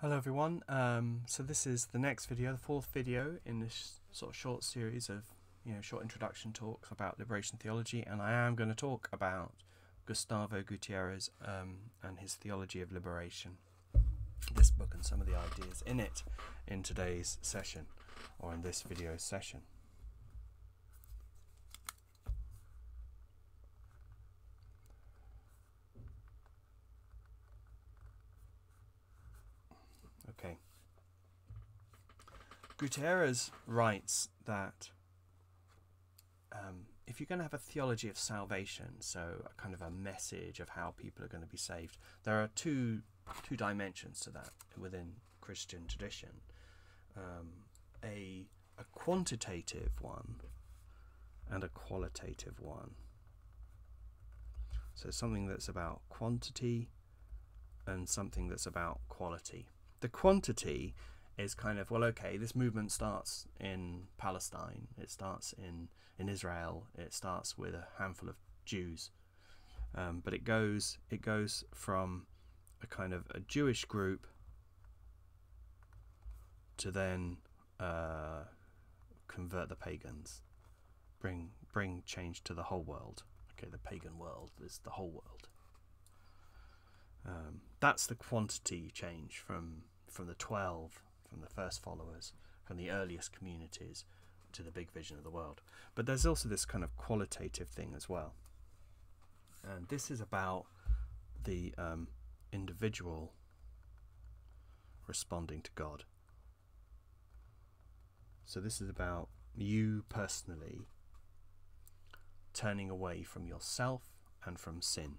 Hello everyone, um, so this is the next video, the fourth video in this sort of short series of you know short introduction talks about liberation theology. And I am going to talk about Gustavo Gutierrez um, and his theology of liberation, this book and some of the ideas in it in today's session or in this video session. Okay. Gutierrez writes that um, if you're going to have a theology of salvation, so a kind of a message of how people are going to be saved, there are two two dimensions to that within Christian tradition. Um, a a quantitative one and a qualitative one. So something that's about quantity and something that's about quality the quantity is kind of well okay this movement starts in palestine it starts in in israel it starts with a handful of jews. Um, but it goes it goes from a kind of a jewish group to then uh, convert the pagans bring bring change to the whole world. Okay the pagan world is the whole world um, that's the quantity change from from the 12, from the first followers, from the earliest communities to the big vision of the world. But there's also this kind of qualitative thing as well. And this is about the um, individual responding to God. So this is about you personally turning away from yourself and from sin.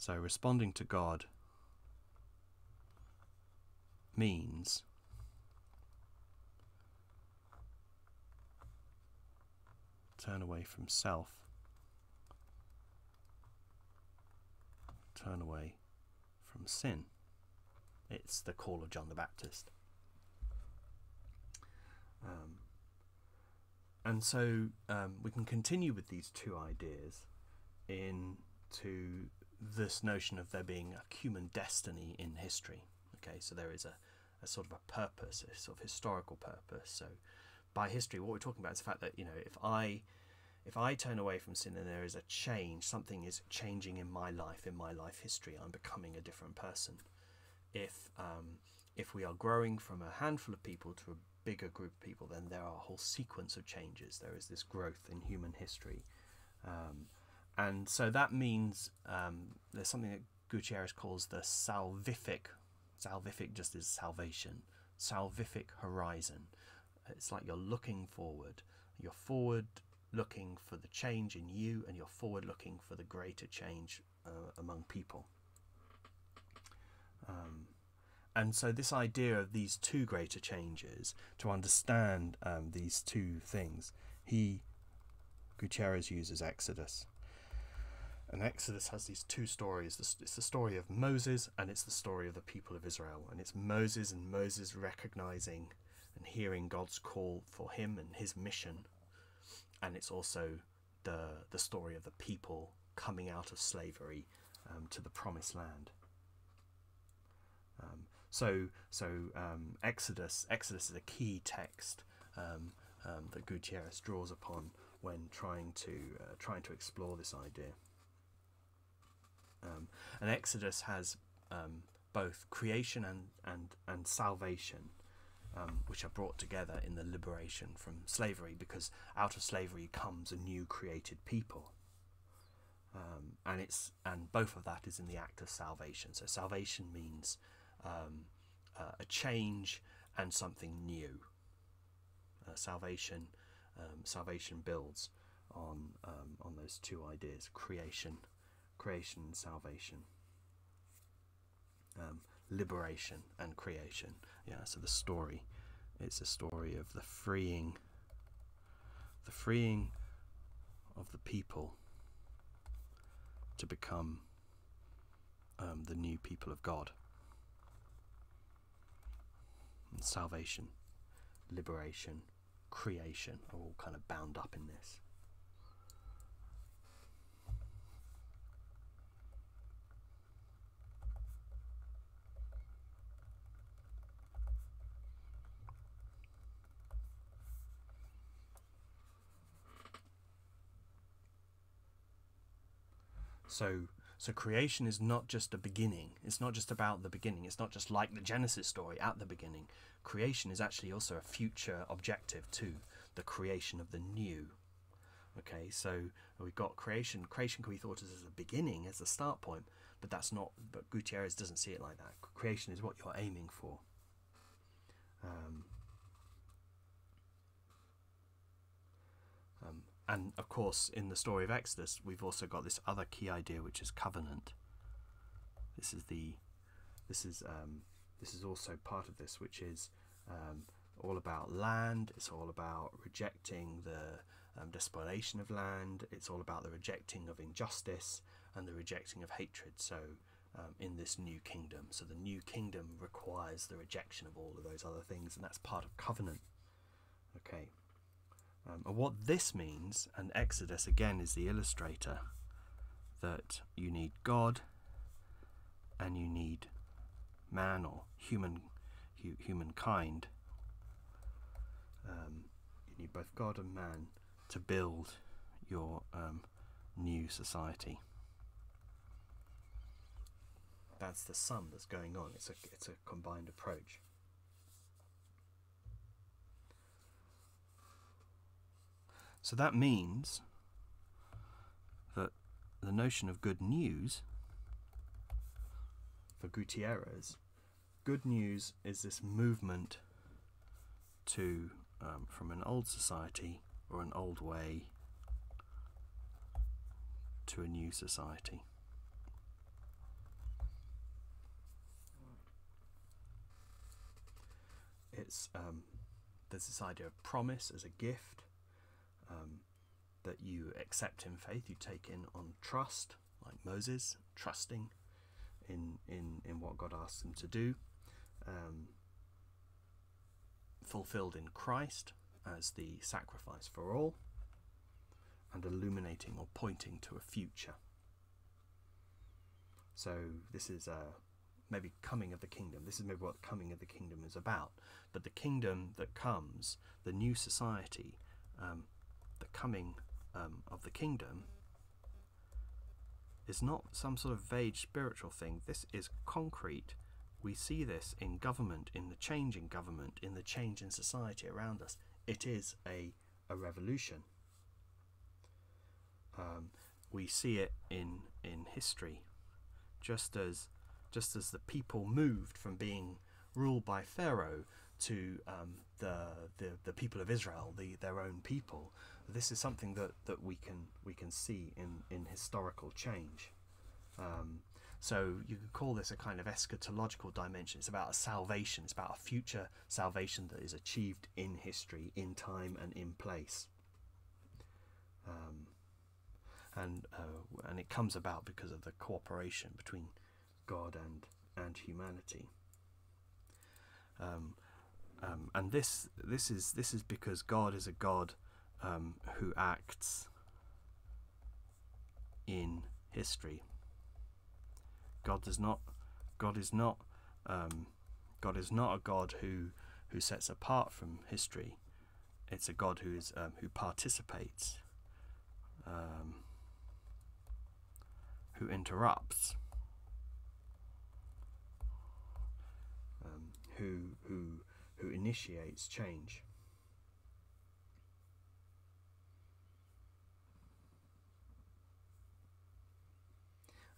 So responding to God means turn away from self, turn away from sin. It's the call of John the Baptist. Um, and so um, we can continue with these two ideas into this notion of there being a human destiny in history. Okay, so there is a, a sort of a purpose, a sort of historical purpose. So by history, what we're talking about is the fact that you know if I if I turn away from sin and there is a change, something is changing in my life, in my life history. I'm becoming a different person. If um, if we are growing from a handful of people to a bigger group of people, then there are a whole sequence of changes. There is this growth in human history. Um, and so that means um, there's something that Gutierrez calls the salvific Salvific just is salvation. Salvific horizon. It's like you're looking forward. You're forward looking for the change in you, and you're forward looking for the greater change uh, among people. Um, and so, this idea of these two greater changes, to understand um, these two things, he, Gutierrez uses Exodus. And Exodus has these two stories. It's the story of Moses and it's the story of the people of Israel. And it's Moses and Moses recognizing and hearing God's call for him and his mission. And it's also the, the story of the people coming out of slavery um, to the promised land. Um, so so um, Exodus Exodus is a key text um, um, that Gutierrez draws upon when trying to uh, trying to explore this idea. Um, and Exodus has um, both creation and, and, and salvation, um, which are brought together in the liberation from slavery, because out of slavery comes a new created people. Um, and it's and both of that is in the act of salvation. So salvation means uh, a change and something new. Uh, salvation, um, salvation builds on on those two ideas: creation creation and salvation, um, liberation and creation. Yeah, so the story, it's a story of the freeing, the freeing of the people to become um, the new people of God. And salvation, liberation, creation are all kind of bound up in this. So so creation is not just a beginning. It's not just about the beginning. It's not just like the Genesis story at the beginning. Creation is actually also a future objective to the creation of the new. Okay, so we've got creation. Creation can be thought of as a beginning, as a start point, but that's not. But Gutierrez doesn't see it like that. Creation is what you're aiming for. Um, um, and of course, in the story of Exodus, we've also got this other key idea, which is covenant. This is the, this is um, this is also part of this, which is um, all about land. It's all about rejecting the um, despoliation of land. It's all about the rejecting of injustice and the rejecting of hatred. So, um, in this new kingdom, so the new kingdom requires the rejection of all of those other things, and that's part of covenant. Okay. Um, and what this means, and Exodus again is the illustrator, that you need God and you need man or human hu- humankind. Um, you need both God and man to build your um, new society. That's the sum that's going on. It's a it's a combined approach. So that means that the notion of good news for Gutierrez, good news is this movement to um, from an old society or an old way to a new society. It's um, there's this idea of promise as a gift um, that you accept in faith, you take in on trust, like Moses, trusting in in in what God asks him to do. Um, fulfilled in Christ as the sacrifice for all, and illuminating or pointing to a future. So this is uh, maybe coming of the kingdom. This is maybe what coming of the kingdom is about. But the kingdom that comes, the new society, um, the coming um, of the kingdom, is not some sort of vague spiritual thing. This is concrete we see this in government, in the change in government, in the change in society around us. It is a, a revolution. Um, we see it in in history, just as just as the people moved from being ruled by Pharaoh to um, the, the the people of Israel, the their own people. This is something that, that we can we can see in, in historical change. Um, so you could call this a kind of eschatological dimension. It's about a salvation. It's about a future salvation that is achieved in history, in time, and in place. Um, and uh, and it comes about because of the cooperation between God and and humanity. Um, um, and this this is this is because God is a God um, who acts in history God does not. God is not. Um, God is not a God who who sets apart from history. It's a God who is um, who participates, um, who interrupts, um, who who who initiates change.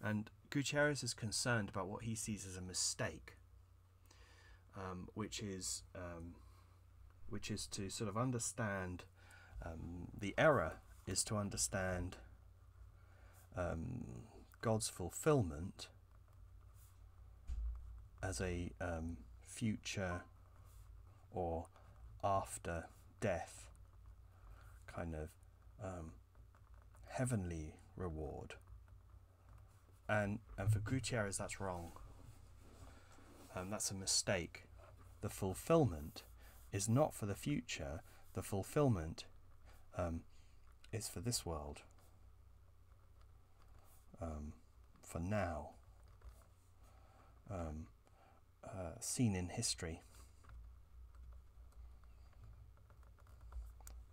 And Gutierrez is concerned about what he sees as a mistake, um, which is um, which is to sort of understand um, the error is to understand um, God's fulfillment as a um, future or after death kind of um, heavenly reward and and for Gutierrez that's wrong. Um, that's a mistake. The fulfillment is not for the future. The fulfillment um, is for this world. Um, for now. Um, uh, seen in history.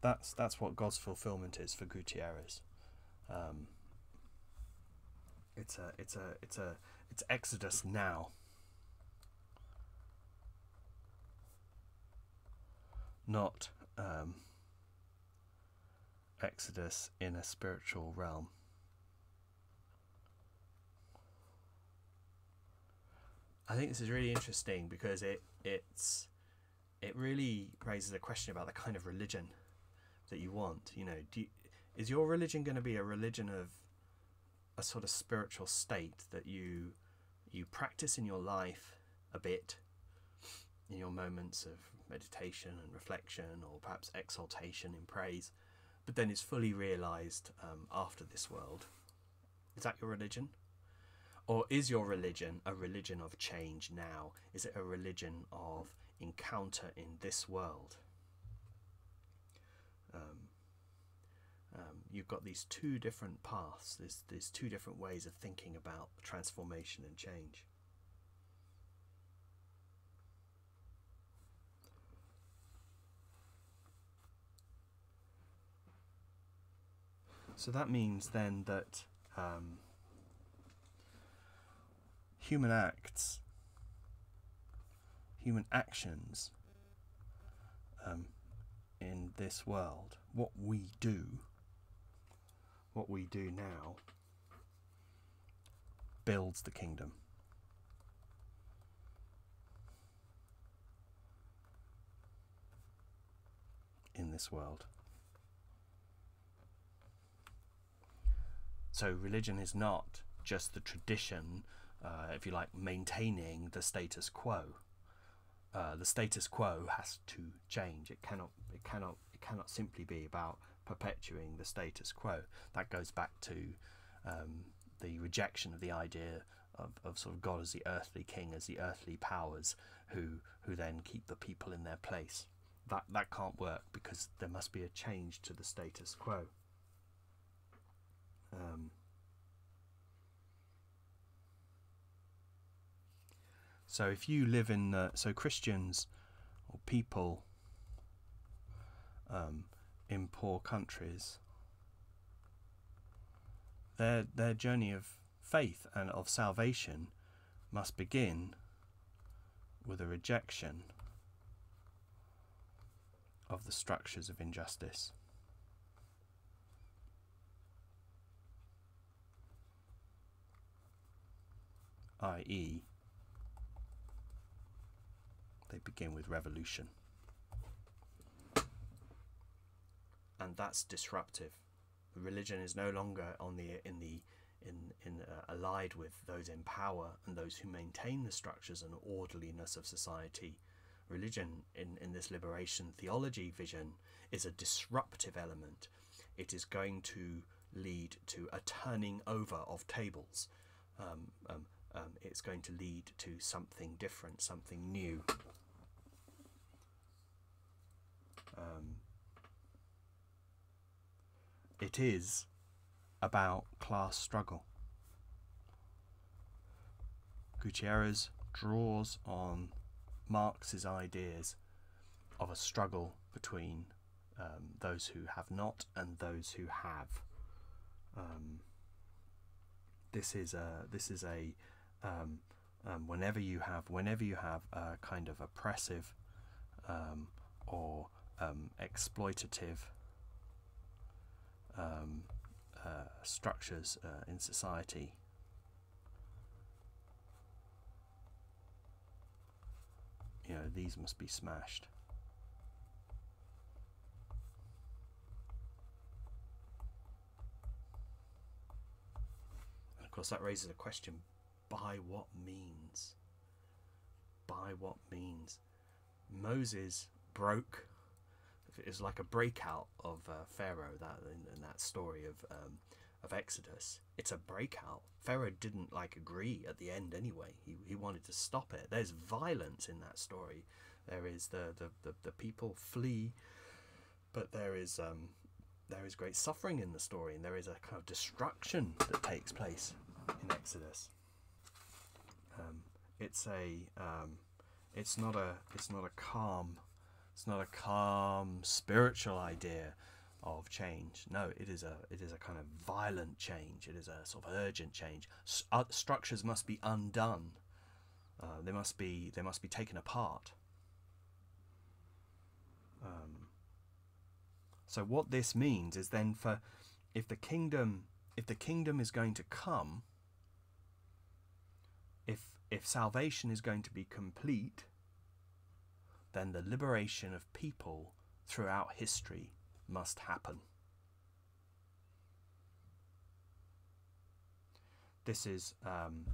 That's that's what God's fulfillment is for Gutierrez. Um, It's a it's a it's a it's Exodus now. Not um, Exodus in a spiritual realm. I think this is really interesting because it it's it really raises a question about the kind of religion that you want. You know, do you, is your religion going to be a religion of a sort of spiritual state that you you practice in your life a bit in your moments of meditation and reflection or perhaps exaltation in praise but then is fully realized um, after this world? Is that your religion? Or is your religion a religion of change now? Is it a religion of encounter in this world um, um, you've got these two different paths. There's, there's two different ways of thinking about transformation and change. So that means then that um, human acts, human actions um, in this world, what we do, what we do now builds the kingdom. In this world. So, religion is not just the tradition, uh, if you like, maintaining the status quo. Uh, the status quo has to change. It cannot. It cannot. It cannot simply be about perpetuating the status quo. That goes back to um, the rejection of the idea of, of sort of God as the earthly king, as the earthly powers who who then keep the people in their place. That that can't work because there must be a change to the status quo. Um, so if you live in the, so Christians or people um, in poor countries, their their journey of faith and of salvation must begin with a rejection of the structures of injustice. i.e., they begin with revolution. and that's disruptive. Religion is no longer on the in the in in uh, allied with those in power and those who maintain the structures and orderliness of society. Religion in in this liberation theology vision is a disruptive element. It is going to lead to a turning over of tables. Um, um, um, it's going to lead to something different, something new. Um, it is about class struggle. Gutierrez draws on Marx's ideas of a struggle between um, those who have not and those who have. Um, this is a this is a um, um whenever you have whenever you have a kind of oppressive um, or um, exploitative um, uh, structures uh, in society. You know, these must be smashed. And of course, that raises a question by what means? By what means? Moses broke it's like a breakout of uh, Pharaoh that in, in, that story of um, of Exodus. It's a breakout. Pharaoh didn't like agree at the end anyway. He he wanted to stop it. There's violence in that story. There is the the, the, the people flee, but there is um, there is great suffering in the story, and there is a kind of destruction that takes place in Exodus. Um, it's a um, it's not a it's not a calm it's not a calm spiritual idea of change. No, it is a it is a kind of violent change. It is a sort of urgent change. S- uh, structures must be undone. Uh, they must be they must be taken apart. Um, so what this means is then for if the kingdom if the kingdom is going to come, if if salvation is going to be complete, then the liberation of people throughout history must happen. This is um,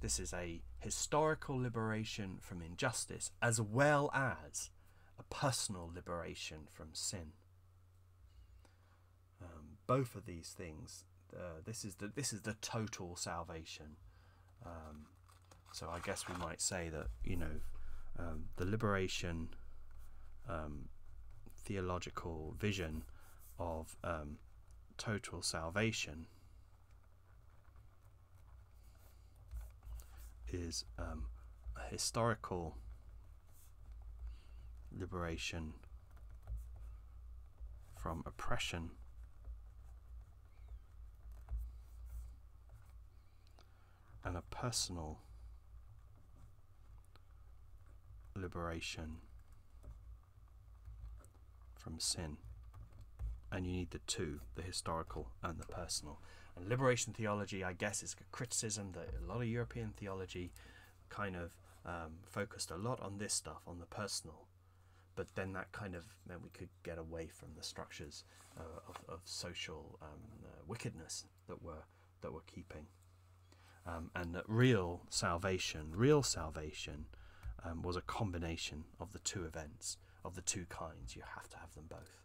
this is a historical liberation from injustice as well as a personal liberation from sin. Um, both of these things. Uh, this is the this is the total salvation. Um, so I guess we might say that you know um, the liberation um, theological vision of um, total salvation is um, a historical liberation from oppression. And a personal liberation from sin. And you need the two, the historical and the personal. And liberation theology, I guess, is a criticism that a lot of European theology kind of um, focused a lot on this stuff, on the personal. But then that kind of meant we could get away from the structures uh, of, of social um, uh, wickedness that we're, that we're keeping. Um, and that real salvation, real salvation, um, was a combination of the two events, of the two kinds. You have to have them both.